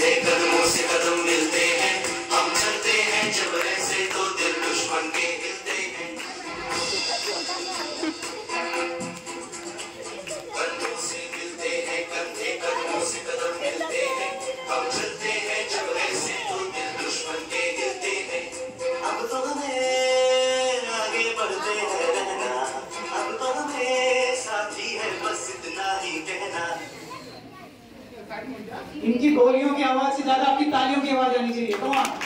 नए कदमों से कदम मिलते के जानी चाहिए कमान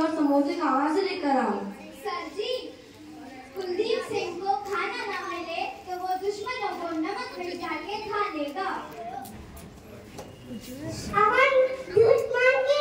और समोसे कहाँ से लेकर आओ सर जी कुलदीप सिंह को खाना न मिले तो वो दुश्मनों को नमक मिल जाके खा लेगा। अमन दुश्मन के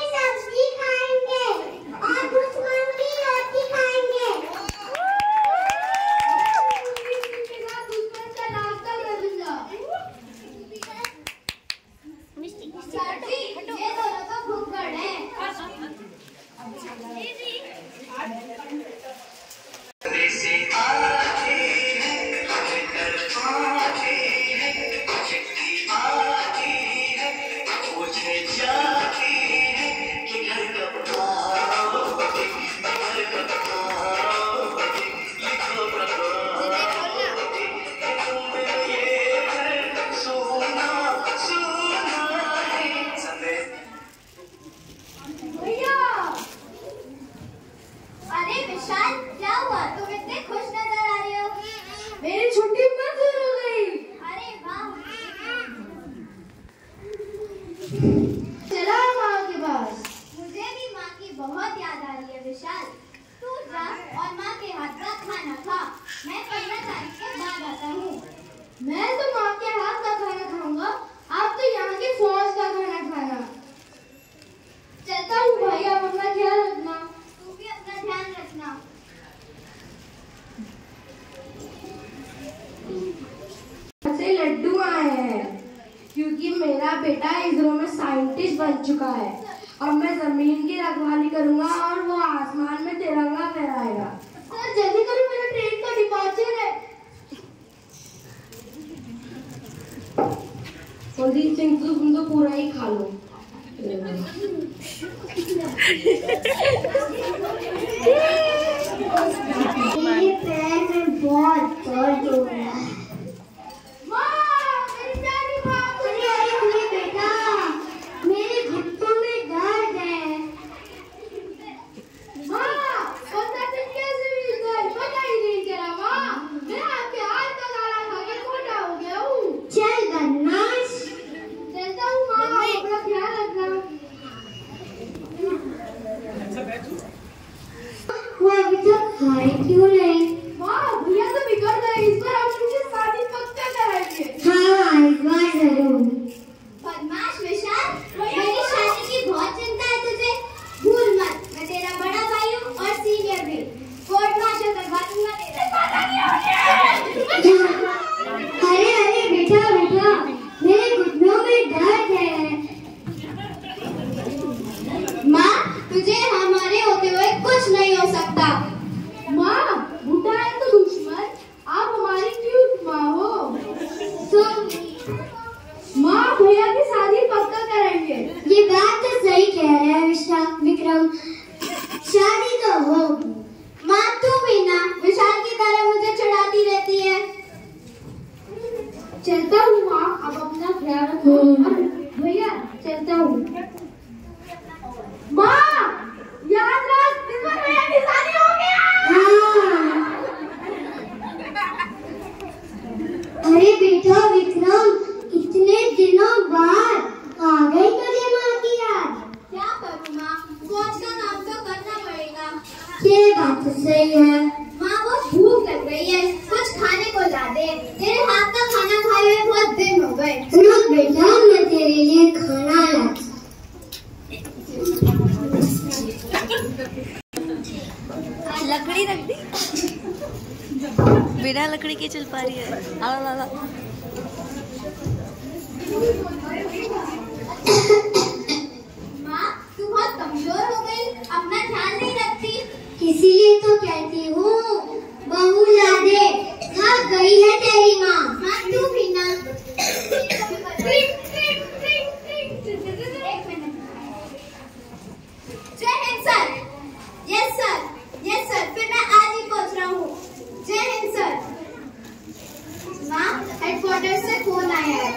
पूरा ही खा लो। हाँ क्यों नहीं रक्षा विक्रम। शादी तो हो। माँ तू भी ना। विशाल की तरह मुझे चढ़ाती रहती है। चलता हूँ माँ अब अपना ख्याल रखो। हम्म। भैया चलता हूँ। हाँ। अरे बेटा बिना लकड़ी के चल पा रही है। आला ला ला। माँ, तू बहुत कमज़ोर हो गई। अपना ध्यान नहीं रखती। इसीलिए तो कहती हूँ बहू ला दे थक गई है तेरी माँ माँ तू भी ना एक मिनट जय Hind sir yes sir yes sir फिर मैं आज ही पहुँच रहा हूँ जय हिंद सर माँ हेडक्वार्टर से फ़ोन आया है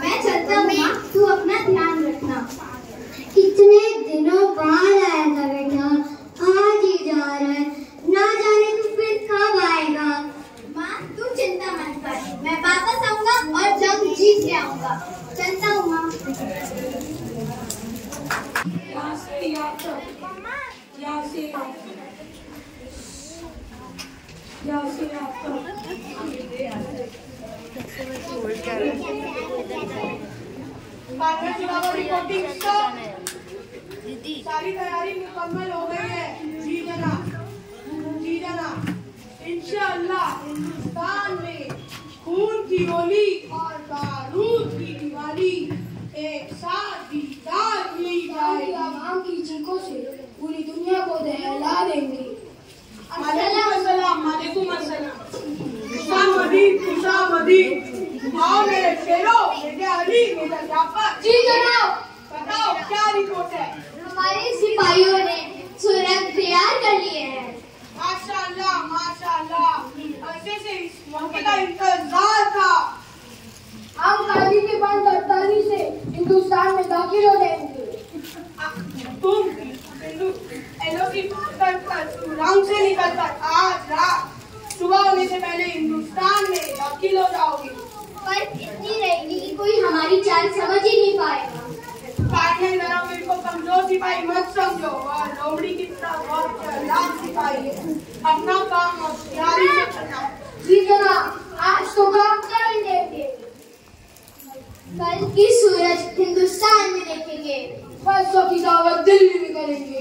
मैं चलता हूँ माँ तू अपना ध्यान रखना कितने दिनों बाद आया था बेटा आज ही जा रहा है ना जाने तू फिर कब आएगा माँ तू चिंता मत कर मैं वापस आऊँगा और जंग जीत के आऊँगा चलता हूँ माँ यहाँ से यहाँ तक यहाँ से यहाँ तक यहाँ से यहाँ तक कांग्रेस चुनाव रिपोर्टिंग स्टॉप सारी तैयारी मुकम्मल हो गई है। जी जनाब। जी जनाब। इंशाअल्लाह हिंदुस्तान में खून की होली और बारूद की दिवाली एक साथ दीदार की जाएगी। की चीखों से पूरी देंगे जी बताओ क्या रिपोर्ट है हमारे सिपाहियों ने तैयार कर लिए हैं माशाअल्लाह माशाअल्लाह ऐसे से इस मौके का इंतज़ार था हम गांधी के बाद अड़तालीस से हिंदुस्तान में दाखिल हो जाएँगे एलओसी कर कर सुरंग से निकल कर आज रात सुबह होने से पहले हिंदुस्तान में दाखिल हो जाओगे। पर इतनी रहेगी कि कोई हमारी चाल समझ ही नहीं पाएगा। काटने जरा मेरे को कमज़ोर सिपाही मत समझो लोमड़ी की तरह बहुत सिपाही है। अपना काम होशियारी से करना। जी जनाब आज तो काम कर ही देंगे कल की सूरज हिंदुस्तान में देखेंगे। परसों की दावत दिल्ली में करेंगे।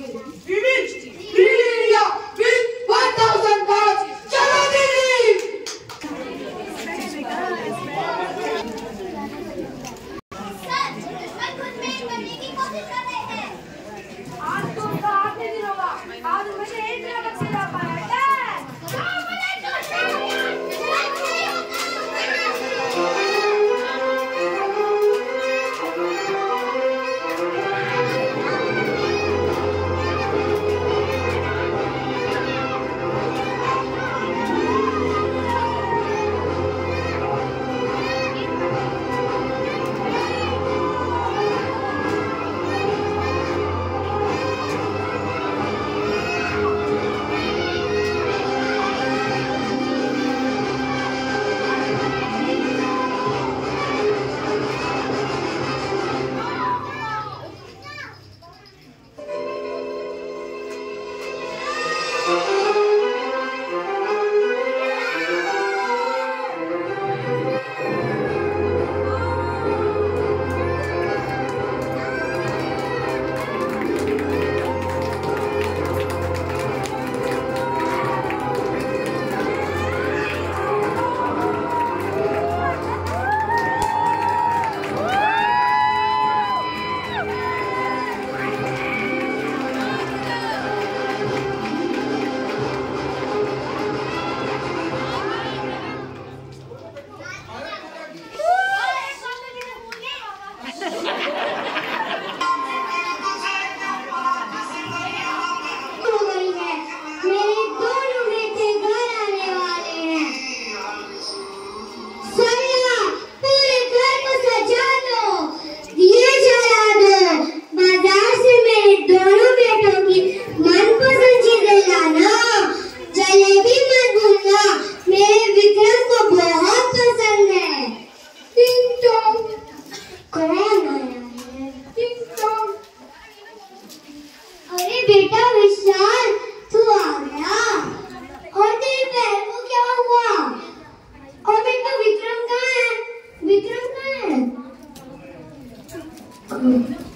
Mm-hmm.